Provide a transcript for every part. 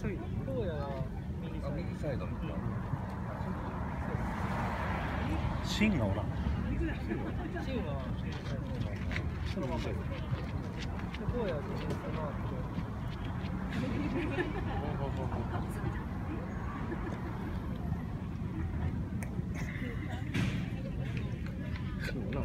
サイド荒野は右サイド右サイドみたいな芯がおらんシンは右サイドそのままで荒野は右サイド回ってそうな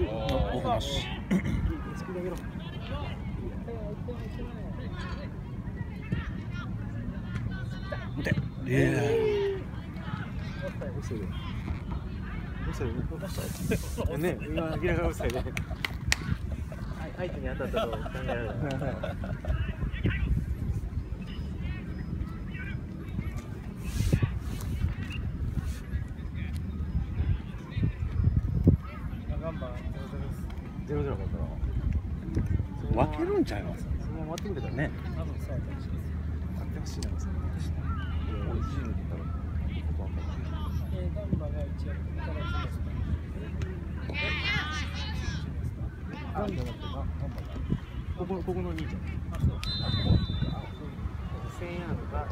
おおなしスピード上げろ打てええオフサイドオフサイドオフサイドね今明らかにオフサイド相手に当たったと。考えられるガンバゼロゼロだったら分けるん。ちゃいますそのまま割ってくれたらね多分そうだと思います割ってほしいなそのいや俺チームで言ったらここはえーガンバが一応ここから来ますガンバだってガンバがここの兄ちゃん。あそう。1000円とか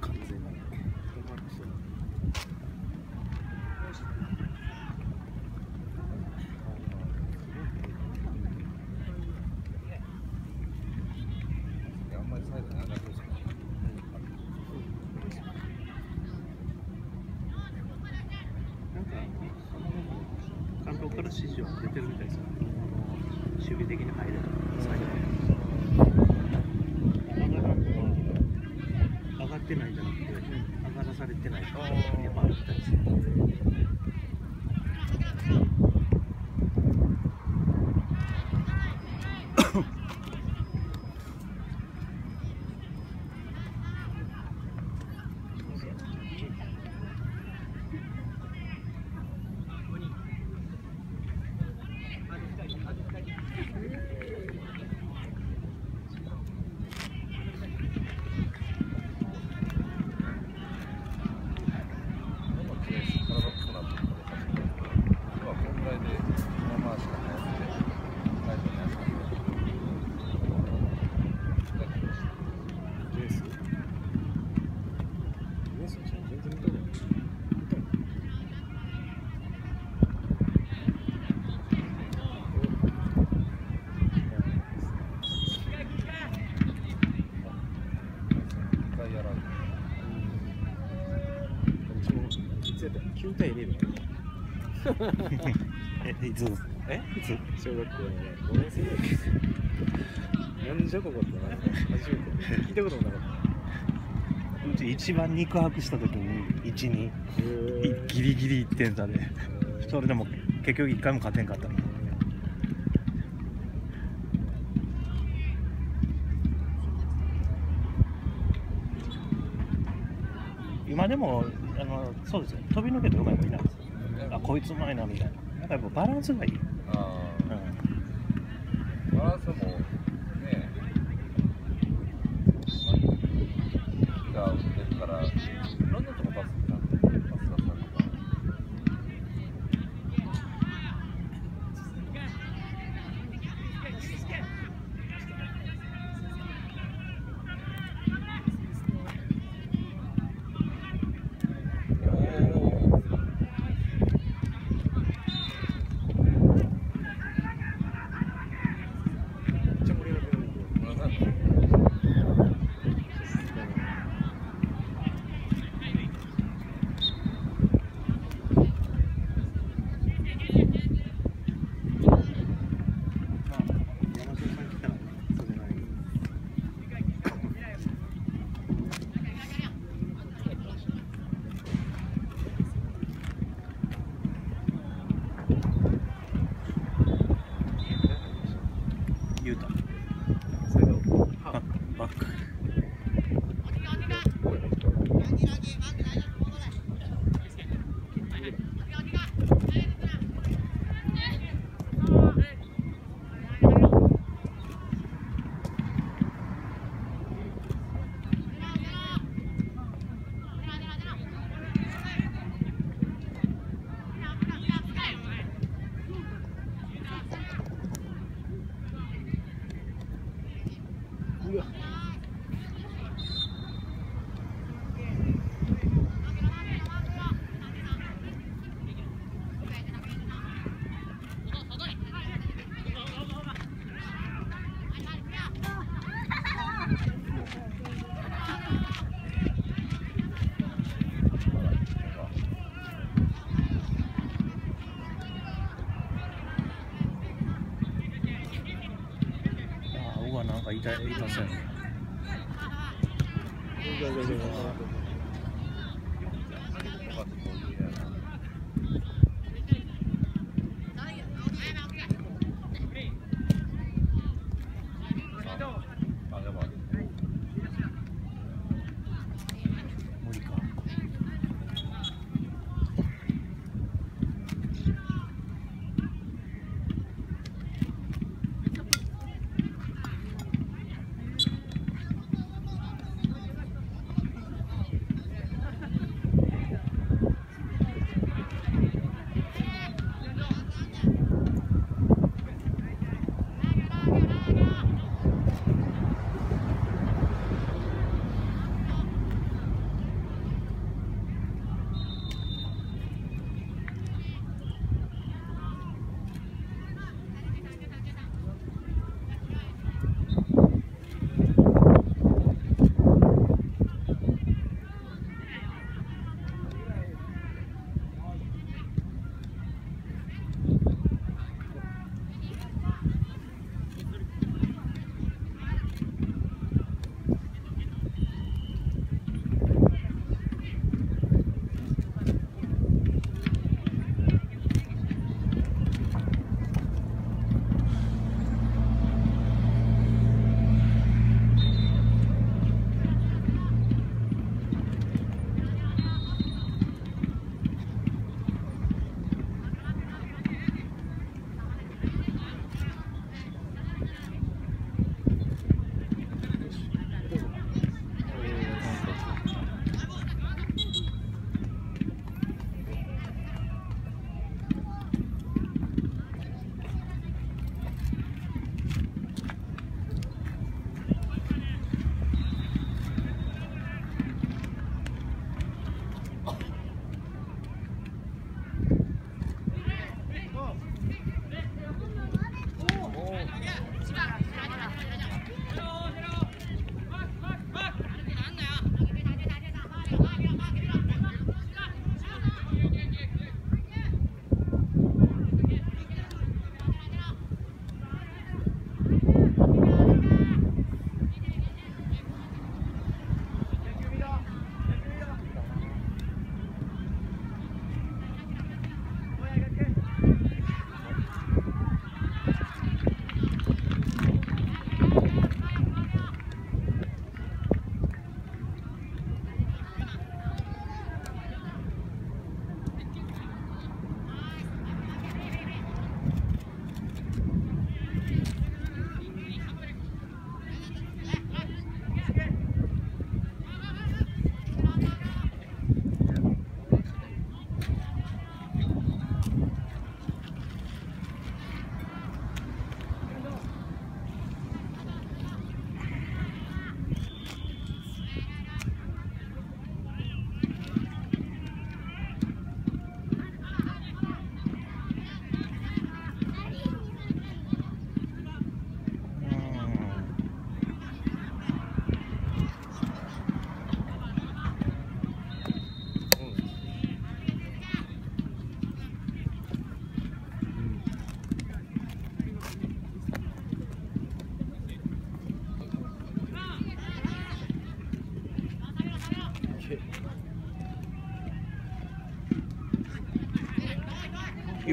完全にあんま監督から指示は出てるみたいですよ守備的に入れとかサイドに上がらんのは上がってないじゃなくて上がらされてないとかやっぱあったりするどんどんプレー体大きくなっていくから今はこんぐらいでこの回しか速くてサイドに足がレースレースじゃ全然見たことない見たの一回やられてうちもいつやった9対0だよ えいつえ？いつ？小学校のね5年生ぐら。いですじゃここってな？初めて。聞いたこともなかったうち一番肉薄した時に12へギリギリ1点差でそれでも結局1回も勝てんかったの今でもあのそうですよ。飛び抜けてうまい子いないですこいつうまいなみたいな。なんかやっぱバランスがいい、あうわな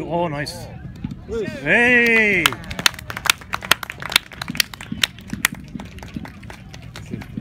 おーナイスよしえいセーフ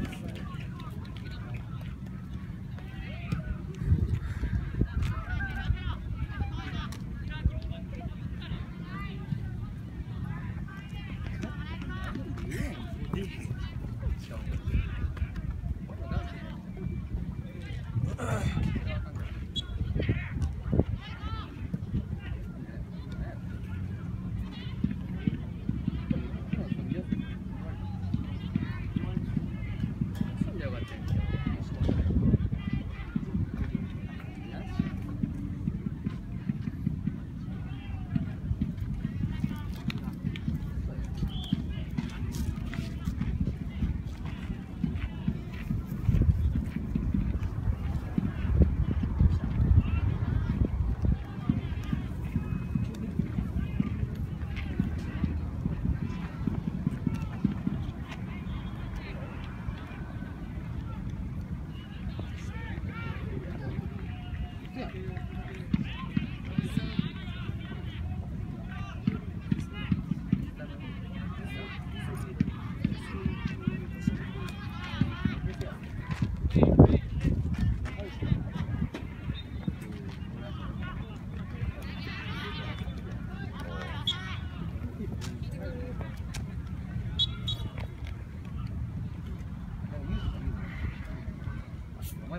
ですねセ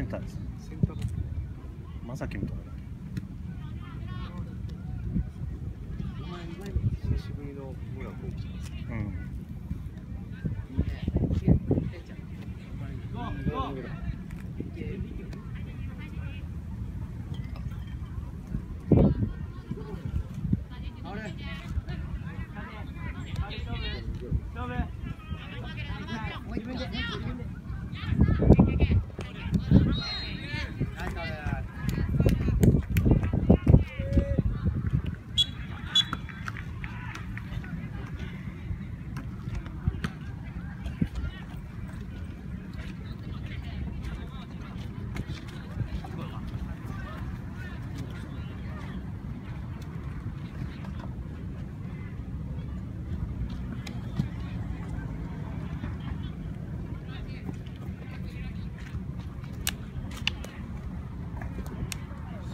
ンターですセンターバックまさきのと。こ久しぶりの村コーチろうん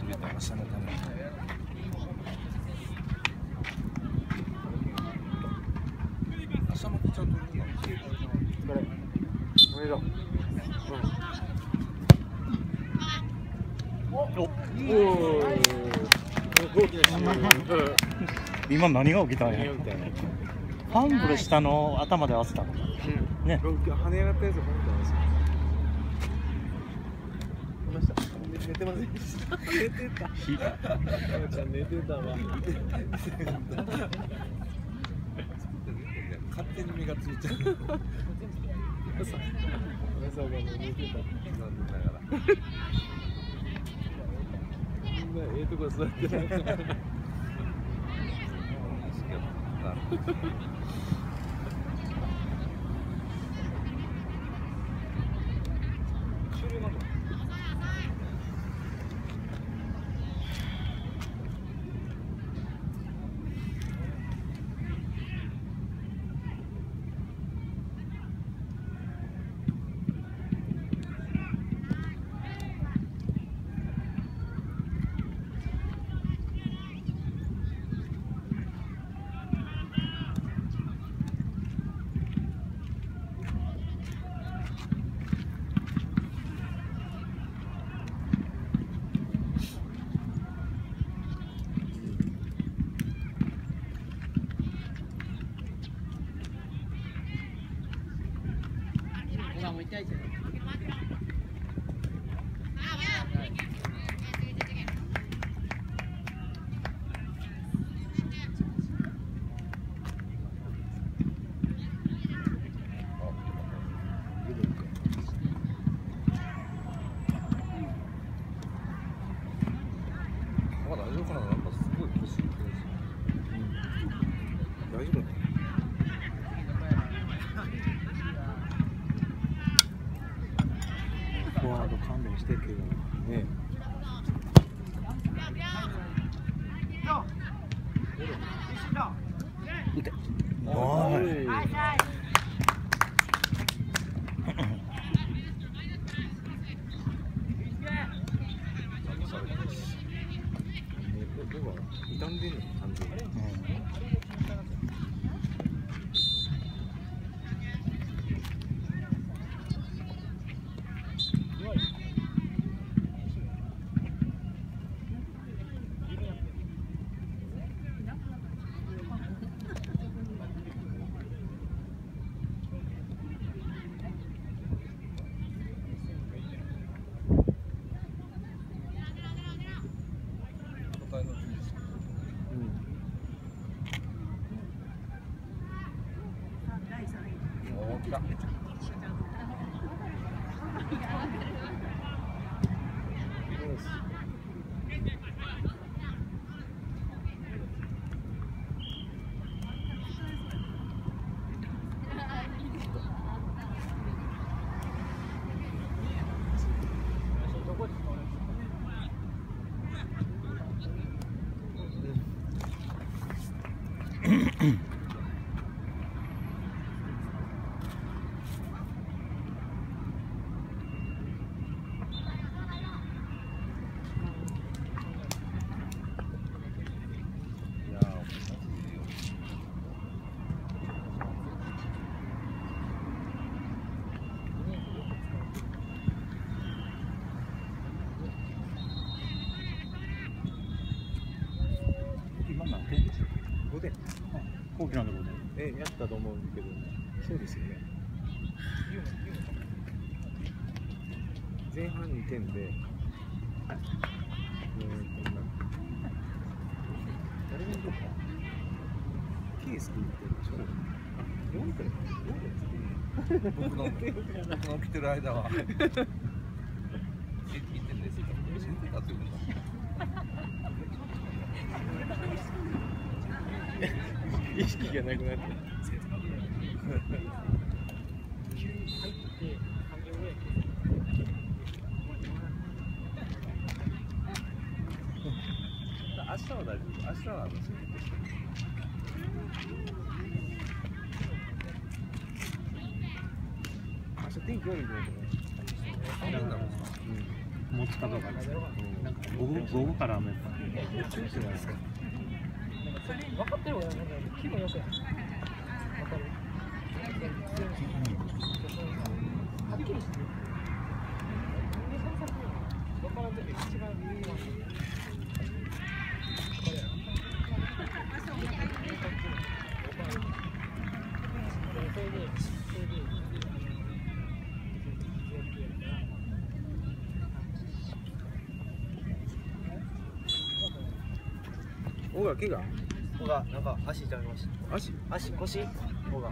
全て明日のために明日もちゃんといるのお疲れおめでとうおおお大きなシーン今何が起きたんや？何が起きたんや？ファンブル下の頭で合わせたのか。うん。ね。跳ね上がった。やつを褒めてます見ました。寝寝てませんでした。寝てた。ひ母ちゃん寝てた。わ勝手に目がついちゃう朝朝が寝てた Alles läuft. Ich Şuraya bak. フォワード勘弁してっていうのはね。ころでえやったと思うけどそうですよね。前半2点で誰がいるかケースって言ってるでしょあ4点4点僕の僕の起きてる間は。聞いてんですよ信じたというか意識がなくなって明日は大丈夫明日はあの明日天気悪いんだよね大変なんですか持つかどうかですなん。か午後から雨か注意しないですか分かってるわよ、気分よくや。分かる。はっきりしてる。分からんとき一番理由は。それで、それで。小川怪我ここがなんか足痛みました。足？足腰？ここが。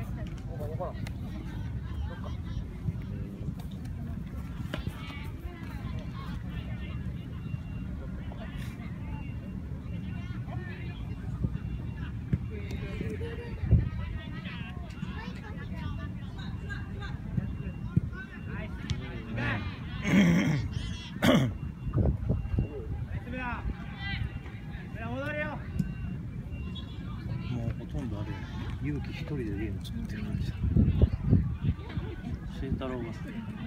Corolla.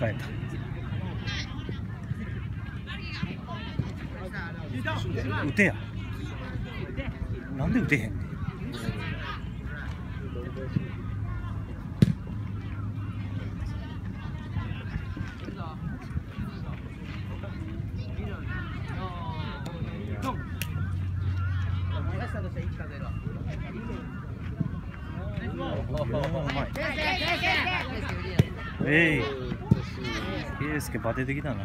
控えた。打てや。なんで打てへんねんえい圭介バテてきたな。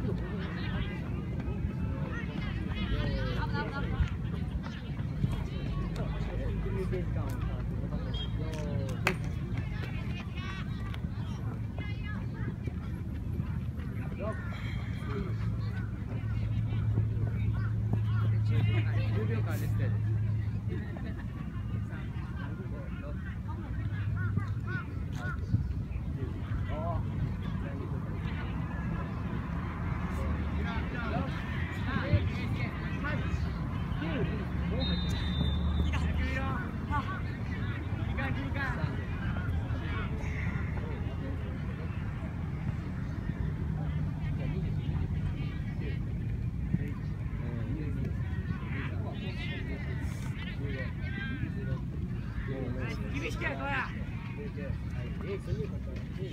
Thank you.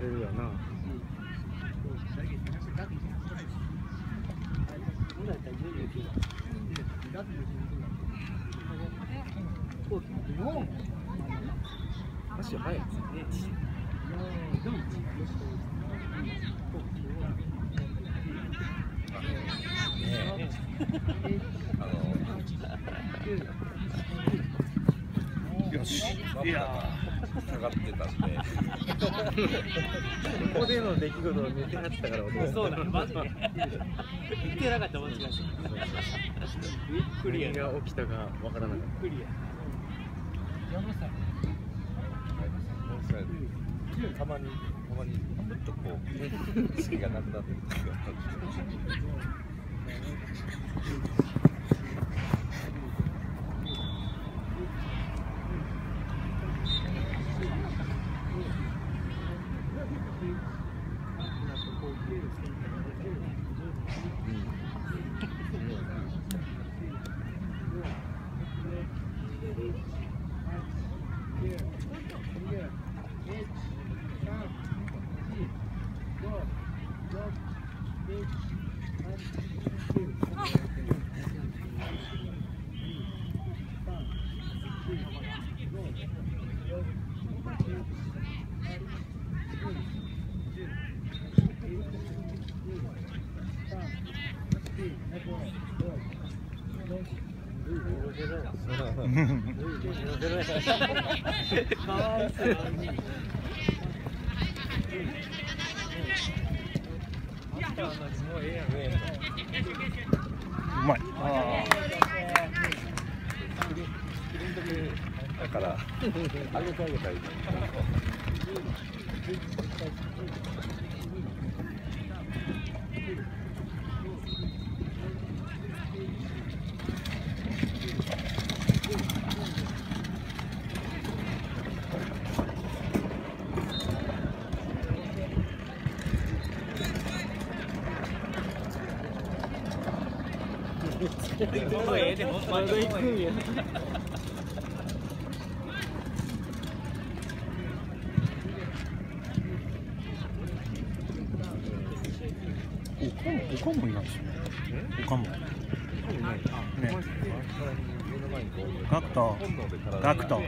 れるよな。足速いですねあのよしいや下がってたん。でここでの出来事を寝てはったから俺そうな。のマジで見てなかった間違えた。びっくりや。何が起きたかわからなかっびっくりや。山さん。たまにたまにふっとこう意識がなくなってる時があるかわいそううまい。だからあげてあげたらいいもうええでほん。まに行くん。やおかもおかもいないですよねおかもねガクトガクト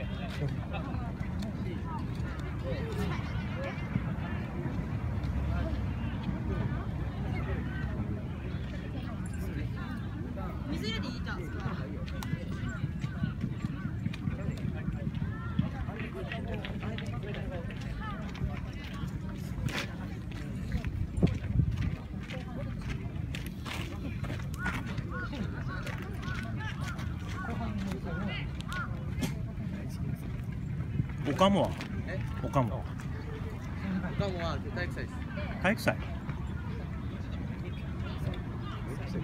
水入れていいじゃん。おかもはも他もは体育祭です。体育祭？ゆう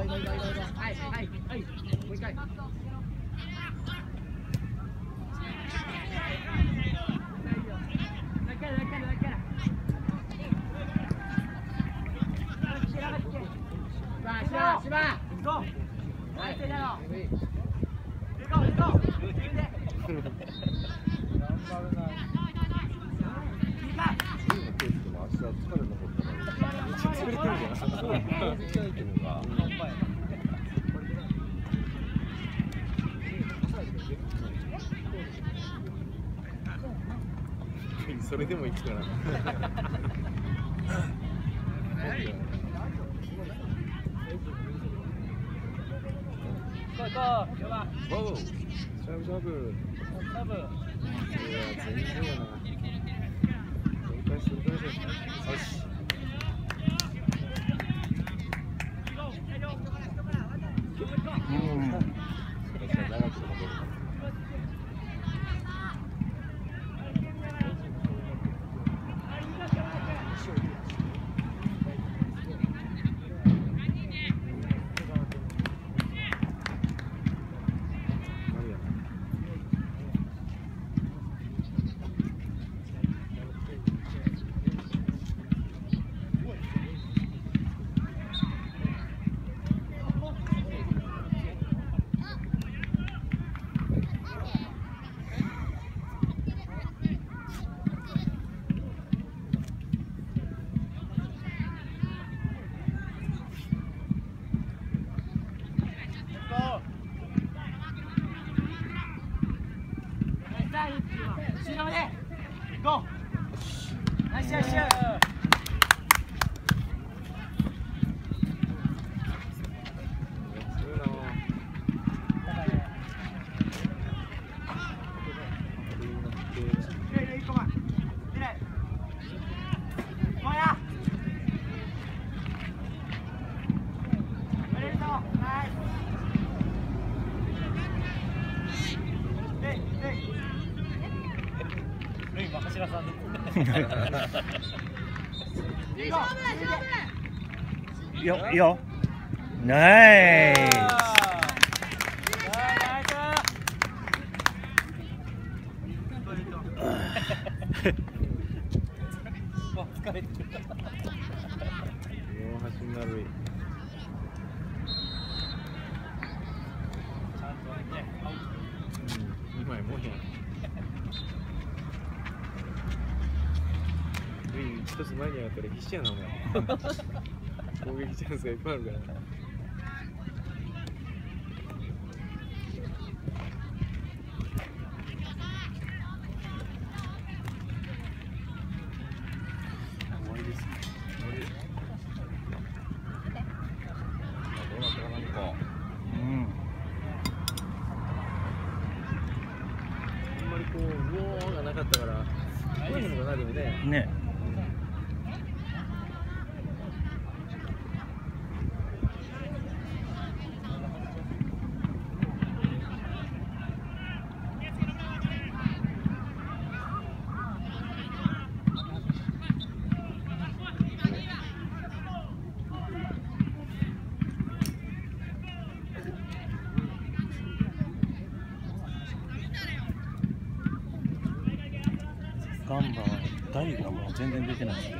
はいはいはいもう一回芝芝行こうはい、行こう行こう自分で頑張るな次のケースでも足は疲れ残ったらめっちゃ疲れてるじゃんめっちゃいけるがそれでもいくから。よしうん私は長く戻る何や終了までゴーナ 有有，来。no s 吧然出てない。